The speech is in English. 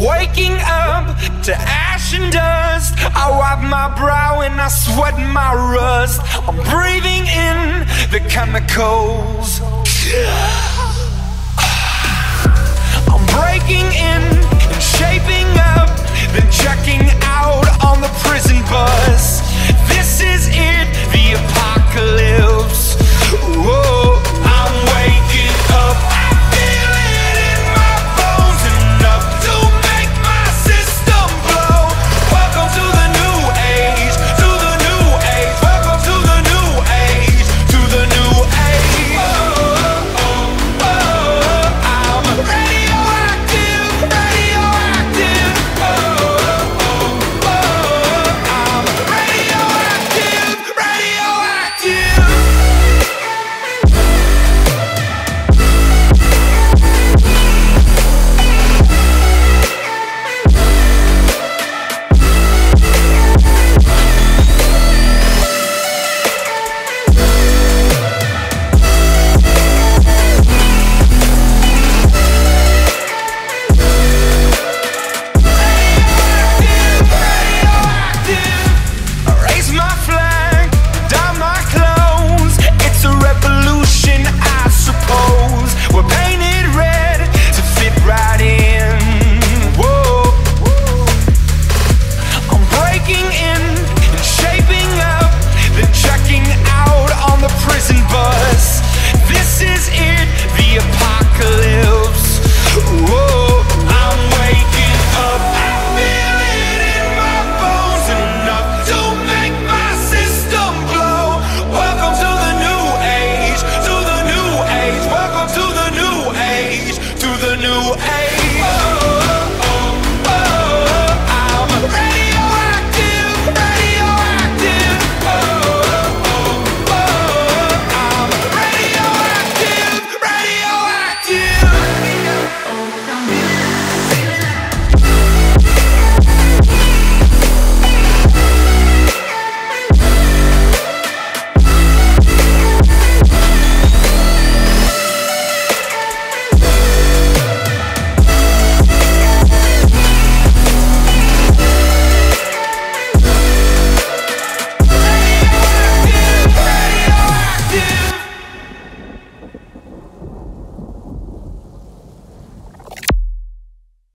waking up to ash and dust. I wipe my brow and I sweat my rust. I'm breathing in the chemicals. I'm breaking in